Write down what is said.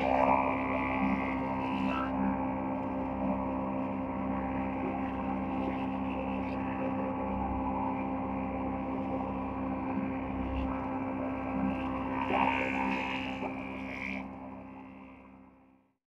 Yeah.